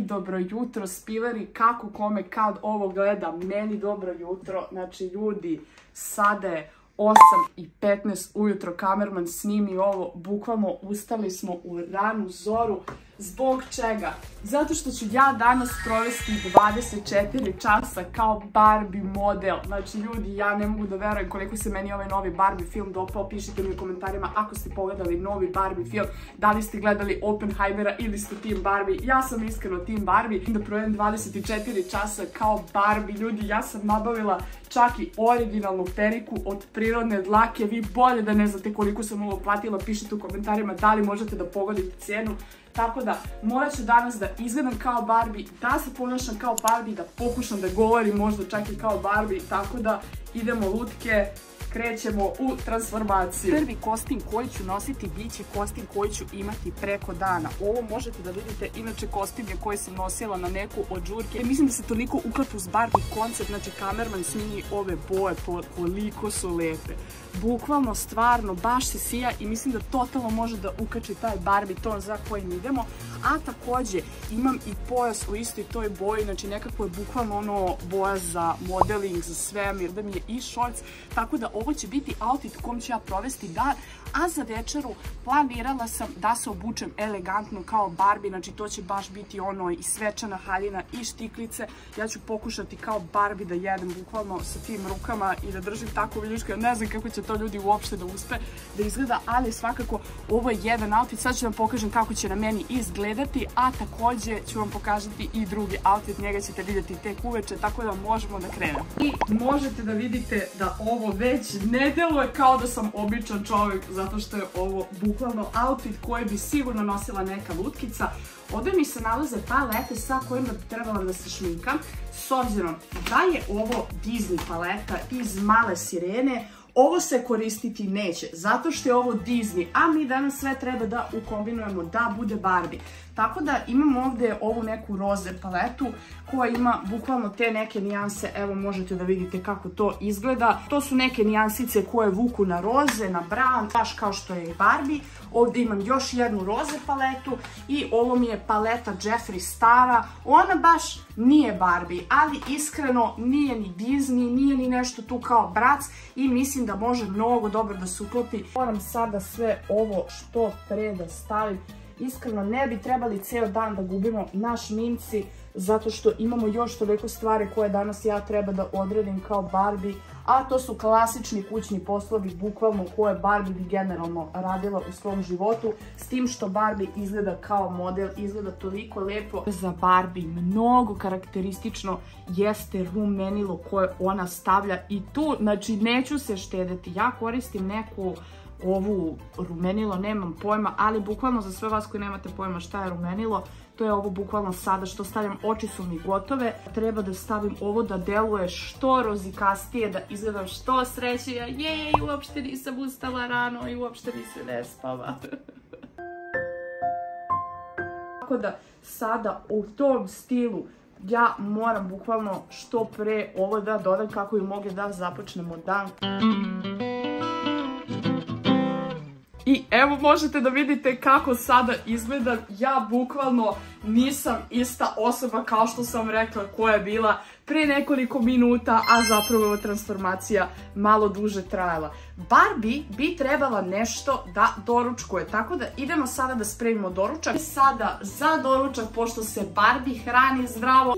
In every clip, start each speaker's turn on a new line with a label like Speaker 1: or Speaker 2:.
Speaker 1: Dobro jutro, spileri, kako kome kad ovo gleda, meni dobro jutro, znači ljudi, sada je 8 i 15 ujutro, kamerman snimi ovo, bukvalno ustali smo u ranu zoru, Zbog čega? Zato što ću ja danas provesti 24 časa kao Barbie model. Znači ljudi, ja ne mogu da verujem koliko se meni ovaj novi Barbie film dopao. Pišite mi u komentarima ako ste pogledali novi Barbie film. Da li ste gledali Oppenheimera ili ste Team Barbie. Ja sam iskreno Team Barbie. Da provedem 24 časa kao Barbie. Ljudi, ja sam nabavila čak i originalnu periku od prirodne dlake. Vi bolje da ne znate koliko sam ovo platila. Pišite u komentarima da li možete da pogodite cijenu. Tako da morat ću danas da izgledam kao Barbie, da se ponašam kao Barbie, da pokušam da govorim možda čak i kao Barbie, tako da idemo lutke, krećemo u transformaciju. Prvi kostim koji ću nositi bit će kostim koji ću imati preko dana. Ovo možete da vidite, inače kostim je koji sam nosila na neku od žurke. E, mislim da se toliko uklapa uz Barbie koncept, znači kamerman snimi ove boje, koliko su lepe. Bukvalno, stvarno, baš se sija i mislim da totalno može da ukači taj Barbie ton za kojim idemo. A također imam i pojas u istoj toj boji, znači nekako je bukvalno ono boja za modeling, za svemir, da mi je i shorts, tako da ovo će biti outfit u kom ću ja provesti dan, a za večeru planirala sam da se obučem elegantno kao Barbie, znači to će baš biti ono i svečana haljina i štiklice. Ja ću pokušati kao Barbie da jedem bukvalno sa tim rukama i da držim tako viljuško. Ja ne znam kako će to ljudi uopšte da uspe da izgleda, ali svakako ovo je jedan outfit. Sad ću vam pokažem kako će na meni izgledati, a također ću vam pokazati i drugi outfit. Njega ćete vidjeti tek uveče, tako da možemo da krenemo. I možete da vidite da ovo već ne deluje kao da sam običan čovjek, zato što je ovo bukvalno outfit koji bi sigurno nosila neka lutkica. Ovdje mi se nalaze palete sa kojima bi trebala da se šminkam. S obzirom da je ovo Disney paleta iz Male sirene, ovo se koristiti neće, zato što je ovo Disney, a mi danas sve treba da ukombinujemo da bude Barbie. Tako da imam ovdje ovu neku roze paletu koja ima bukvalno te neke nijanse, evo možete da vidite kako to izgleda. To su neke nijansice koje vuku na roze, na brown, baš kao što je i Barbie. Ovdje imam još jednu roze paletu i ovo mi je paleta Jeffree Stara. Ona baš nije Barbie, ali iskreno nije ni Disney, nije ni nešto tu kao brac i mislim da može mnogo dobro da se uklopi. Moram sada sve ovo što pre da stavim Iskreno ne bi trebali ceo dan da gubimo na šminci zato što imamo još toliko stvari koje danas ja treba da odredim kao Barbie, a to su klasični kućni poslovi, bukvalno koje Barbie bi generalno radila u svom životu, s tim što Barbie izgleda kao model, izgleda toliko lepo. Za Barbie mnogo karakteristično jeste rumenilo koje ona stavlja i tu, znači neću se štedeti, ja koristim neku ovu rumenilo, nemam pojma, ali bukvalno za sve vas koji nemate pojma šta je rumenilo, to je ovo bukvalno sada što stavljam, oči su mi gotove. Treba da stavim ovo da deluje što rozikastije, da izgledam što srećnija. Jej, uopšte nisam ustala rano i uopšte mi ne spava. Tako da sada u tom stilu ja moram bukvalno što pre ovo da dodam kako bi mogli da započnemo dan. Evo možete da vidite kako sada izgleda. Ja bukvalno nisam ista osoba kao što sam rekla koja je bila pre nekoliko minuta, a zapravo je transformacija malo duže trajala. Barbie bi trebala nešto da doručkuje, tako da idemo sada da spremimo doručak. Sada za doručak, pošto se Barbie hrani zdravo,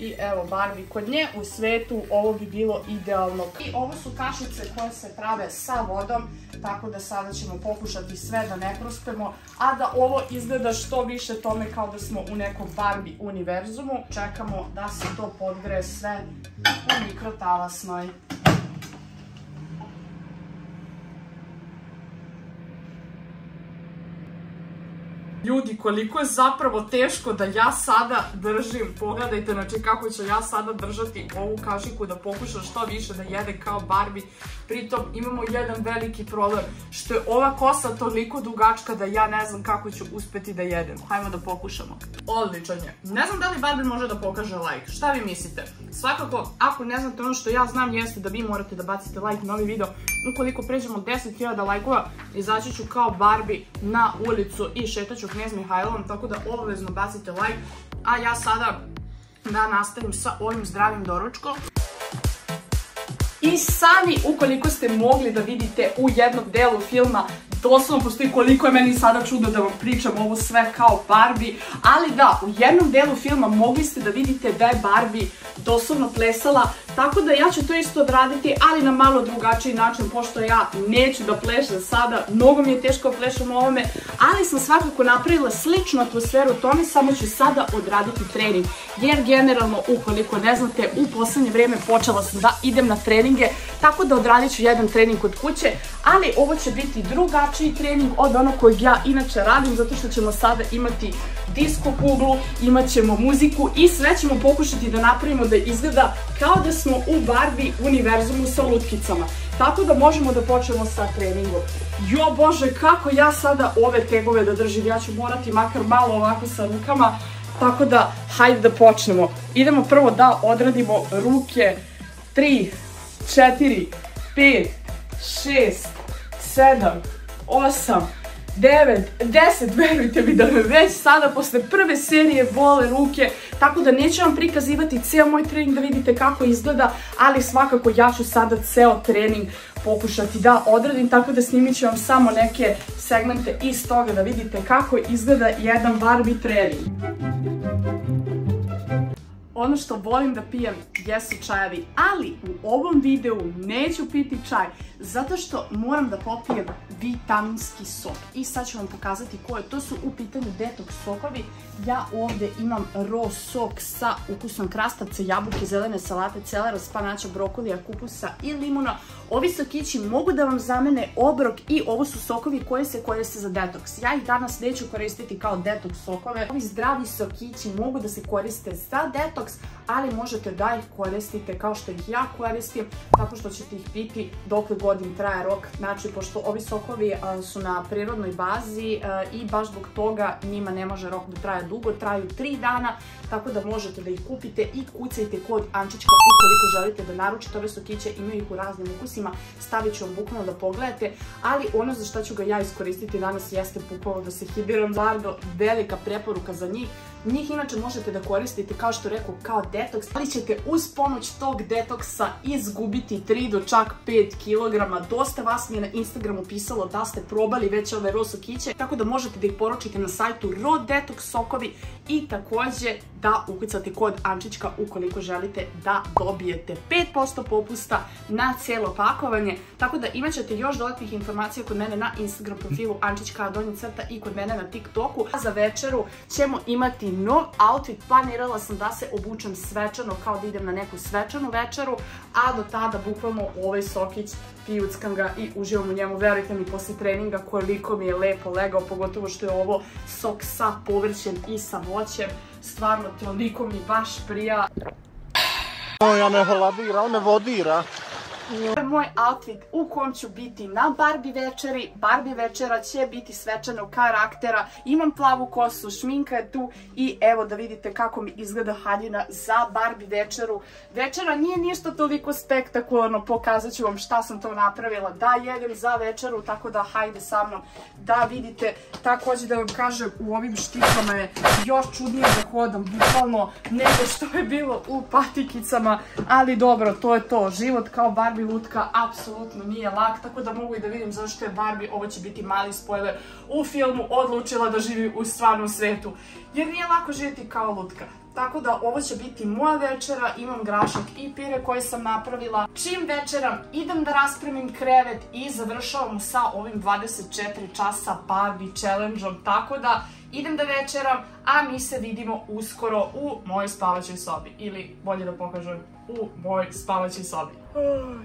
Speaker 1: i evo Barbie kod nje u svetu ovo bi bilo idealno. I ovo su kašice koje se prave sa vodom, tako da sada ćemo pokušati sve da ne prospemo, a da ovo izgleda što više tome kao da smo u nekom Barbie univerzumu. Čekamo da se to podgre sve u mikrotalasnoj. Ljudi, koliko je zapravo teško da ja sada držim, pogledajte, znači kako ću ja sada držati ovu kašiku da pokušam što više da jede kao Barbie. Pritom imamo jedan veliki problem, što je ova kosa toliko dugačka da ja ne znam kako ću uspjeti da jedem. Hajmo da pokušamo. Odličan je. Ne znam da li Barbie može da pokaže like. Šta vi mislite? Svakako, ako ne znate ono što ja znam jeste da vi morate da bacite like na ovaj video. Ukoliko pređemo 10.000 lajkova, izaći ću kao Barbie na ulicu i šetaću Knez Mihajlovom, tako da obavezno bacite like. A ja sada da nastavim sa ovim zdravim doručkom. I sami, ukoliko ste mogli da vidite u jednom delu filma doslovno postoji koliko je meni sada čudno da vam pričam ovo sve kao Barbie, ali da, u jednom delu filma mogli ste da vidite da je Barbie doslovno plesala, tako da ja ću to isto odraditi, ali na malo drugačiji način, pošto ja neću da plešem sada, mnogo mi je teško plešam ovome, ali sam svakako napravila sličnu atmosferu tome, samo ću sada odraditi trening, jer generalno, ukoliko ne znate, u poslednje vrijeme počela sam da idem na treninge, tako da odradit ću jedan trening kod kuće, ali ovo će biti drugačiji trening od onog kojeg ja inače radim, zato što ćemo sada imati disko kuglu, imat ćemo muziku i sve ćemo pokušati da napravimo da izgleda kao da smo u Barbie univerzumu sa lutkicama. Tako da možemo da počnemo sa treningom. Jo bože, kako ja sada ove tegove da držim, ja ću morati makar malo ovako sa rukama, tako da hajde da počnemo. Idemo prvo da odradimo ruke, 3, 4, 5, 6, 7, 8, 9, 10, verujte mi da me već sada posle prve serije bole ruke, tako da neću vam prikazivati ceo moj trening da vidite kako izgleda, ali svakako ja ću sada ceo trening pokušati da odradim, tako da snimit ću vam samo neke segmente iz toga da vidite kako izgleda jedan Barbie trening. Ono što volim da pijem jesu čajevi, ali u ovom videu neću piti čaj, zato što moram da popijem vitaminski sok. I sad ću vam pokazati koje. To su u pitanju detox sokovi. Ja ovdje imam raw sok sa ukusom krastavca, jabuke, zelene salate, celera, spanača, brokolija, kupusa i limuna. Ovi sokići mogu da vam zamene obrok i ovo su sokovi koje se koriste za detoks. Ja ih danas neću koristiti kao detoks sokove. Ovi zdravi sokići mogu da se koriste za detoks, books. Ali možete da ih koristite kao što ih ja koristim, tako što ćete ih piti dok godin traje rok. Znači, pošto ovi sokovi su na prirodnoj bazi i baš zbog toga njima ne može rok da traje dugo, traju 3 dana, tako da možete da ih kupite i kucajte kod Ančićka ukoliko želite da naručite ove sokiće, imaju ih u raznim ukusima, stavit ću vam bukvalno da pogledate, ali ono za što ću ga ja iskoristiti danas jeste bukvalno da se hibiram Zardo, velika preporuka za njih, njih inače možete da koristite kao što rekao kao detoks, ali ćete uz pomoć tog detoksa izgubiti 3 do čak 5 kg. Dosta vas mi je na Instagramu pisalo da ste probali već ove raw sokiće, tako da možete da ih poručite na sajtu Raw Detox sokovi i također da ukucate kod Ančićka ukoliko želite da dobijete 5% popusta na cijelo pakovanje. Tako da imat ćete još dodatnih informacija kod mene na Instagram profilu Ančićka donji crta i kod mene na TikToku. A za večeru ćemo imati nov outfit. Planirala sam da se obučem svečano kao da idem na neku svečanu večeru, a do tada bukvalno ovaj sokić pijuckam ga i uživam u njemu. Verujte mi, posle treninga koliko mi je lepo legao, pogotovo što je ovo sok sa povrćem i sa voćem. Stvarno, toliko mi baš prija.
Speaker 2: Ja ne hlabira, on ne vodira.
Speaker 1: Moj outfit u kom ću biti na Barbie večeri. Barbie večera će biti svečanog karaktera. Imam plavu kosu, šminka je tu i evo da vidite kako mi izgleda haljina za Barbie večeru. Večera nije ništa toliko spektakularno, pokazat ću vam šta sam to napravila. Da jedem za večeru, tako da hajde sa mnom da vidite. Također da vam kažem, u ovim štikama je još čudnije da hodam, bukvalno nego što je bilo u patikicama. Ali dobro, to je to. Život kao Barbie Barbie lutka apsolutno nije lak, tako da mogu i da vidim zašto je Barbie, ovo će biti mali spoiler, u filmu odlučila da živi u stvarnom svetu. Jer nije lako živjeti kao lutka. Tako da ovo će biti moja večera, imam grašak i pire koje sam napravila. Čim večeram idem da raspremim krevet i završavam sa ovim 24 časa Barbie challenge-om. Tako da idem da večeram, a mi se vidimo uskoro u mojoj spavaćoj sobi. Ili bolje da pokažem u mojoj spavaćoj sobi.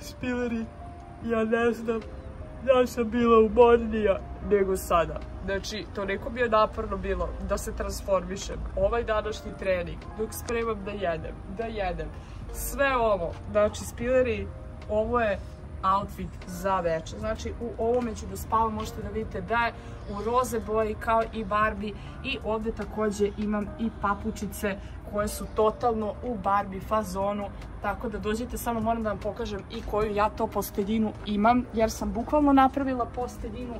Speaker 1: Spileri, ja ne znam, ja sam bila umornija nego sada. Znači, toliko mi je naporno bilo da se transformišem. Ovaj današnji trening, dok spremam da jedem, da jedem. Sve ovo, znači, spileri, ovo je outfit za večer. Znači u ovome ću da spavam, možete da vidite da je u roze boji kao i Barbie i ovdje također imam i papučice koje su totalno u Barbie fazonu, tako da dođite, samo moram da vam pokažem i koju ja to posteljinu imam, jer sam bukvalno napravila posteljinu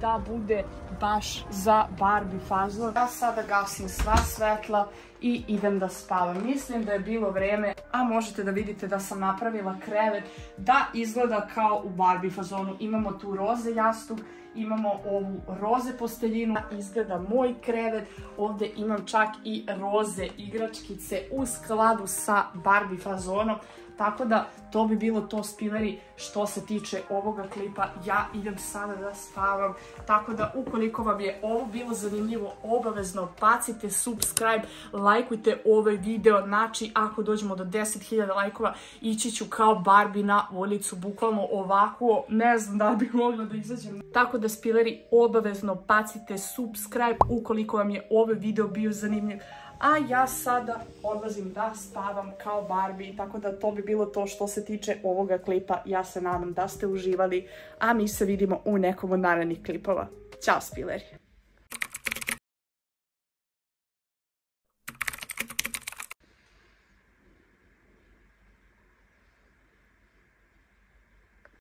Speaker 1: da bude baš za Barbie fazon. Ja sada gasim sva svetla i idem da spavam. Mislim da je bilo vreme, a možete da vidite da sam napravila krevet da izgleda kao u Barbie fazonu. Imamo tu roze jastuk, imamo ovu roze posteljinu, izgleda moj krevet, ovdje imam čak i roze igračkice u skladu sa Barbie fazonom, tako da to bi bilo to spileri što se tiče ovoga klipa. Ja idem sada da spavam. Tako da ukoliko vam je ovo bilo zanimljivo, obavezno bacite subscribe, lajkujte ovaj video. Znači ako dođemo do 10.000 lajkova ići ću kao Barbie na ulicu. Bukvalno ovako, ne znam da bi mogla da izađem. Tako da spileri obavezno bacite subscribe ukoliko vam je ovaj video bio zanimljiv a ja sada odlazim da spavam kao Barbie, tako da to bi bilo to što se tiče ovoga klipa. Ja se nadam da ste uživali, a mi se vidimo u nekom od narednih klipova. Ćao, spileri!